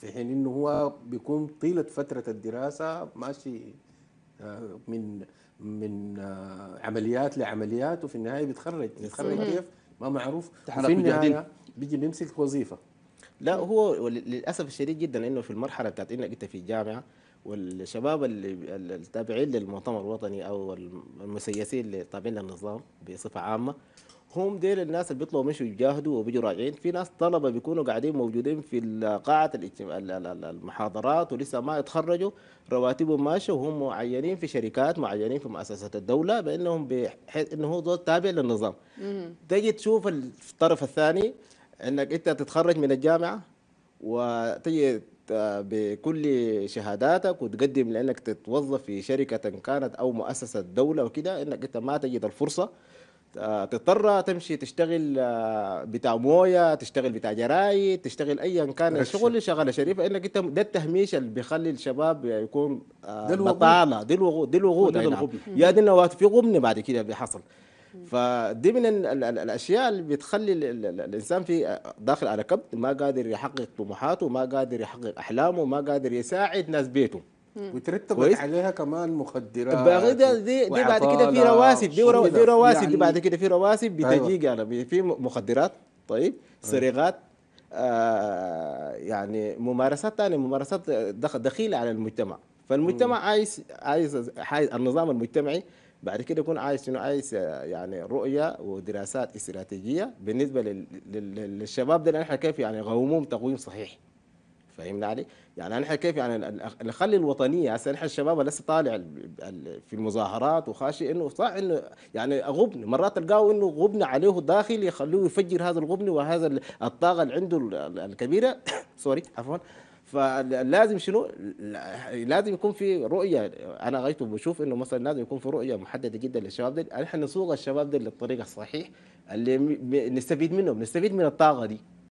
في حين إنه هو بيكون طيلة فترة الدراسة ماشي آه، من من آه، عمليات لعمليات وفي النهاية بيتخرج بيتخرج كيف؟ ما معروف. مجهدين. النهاية بيجي بيمسك وظيفة. لا هو للأسف الشديد جدا إنه في المرحلة بتاعت إنك أنت في الجامعة والشباب التابعين للمؤتمر الوطني أو المسيسين اللي تابعين للنظام بصفة عامة هم ديل الناس اللي بيطلعوا مشوا يجاهدوا وبيجوا راجعين. في ناس طلبة بيكونوا قاعدين موجودين في قاعه المحاضرات ولسه ما يتخرجوا. رواتبهم ماشية وهم معينين في شركات معينين في مؤسسات الدولة بأنهم بحيث إنه هو تابع للنظام. تجي تشوف الطرف الثاني إنك أنت تتخرج من الجامعة وتجي بكل شهاداتك وتقدم لأنك تتوظف في شركة كانت أو مؤسسة دولة وكده إنك أنت ما تجد الفرصة. تضطر تمشي تشتغل آه، بتاع موية تشتغل بتاع جرايد تشتغل ايا كان. الشغل شغلة شريفة إنك أنت ده التهميش اللي بيخلي الشباب يكون آه،. بطالة دي الوقود دي. الغبن. يا دي النواه في غبن بعد كده بيحصل فدي من ال- ال- ال- الأشياء اللي بتخلي ال- ال- ال- الإنسان في داخل على كبت ما قادر يحقق طموحاته ما قادر يحقق أحلامه ما قادر يساعد ناس بيته وترتبت كويس. عليها كمان مخدرات ده دي, دي بعد كده في رواسب دي, رو-. دي رواسب يعني دي بعد كده في رواسب أيوة. بتجيك يعني في مخدرات طيب سرقات آه يعني ممارسات ثانية ممارسات دخ- دخيلة على المجتمع فالمجتمع عايز عايز عايز النظام المجتمعي بعد كده يكون عايز شنو عايز آه، يعني رؤية ودراسات استراتيجية بالنسبة لل- لل- للشباب ده نحن كيف يعني غوموهم تقويم صحيح فهمنا علي؟ يعني نحن كيف يعني نخلي الوطنية هسه نحن الشباب لسه طالع ال- ال- في المظاهرات وخاشي إنه صح إنه يعني غبن مرات تلقاه إنه غبن عليه داخل يخلوه يفجر هذا الغبن وهذا ال- الطاقة اللي عنده ال- ال- الكبيرة. سوري عفوا. فلازم شنو؟ لازم يكون في رؤية. أنا غايته بشوف إنه مثلا لازم يكون في رؤية محددة جدا للشباب ده نحن نسوق الشباب ده للطريق الصحيح اللي نستفيد منهم نستفيد من الطاقة دي.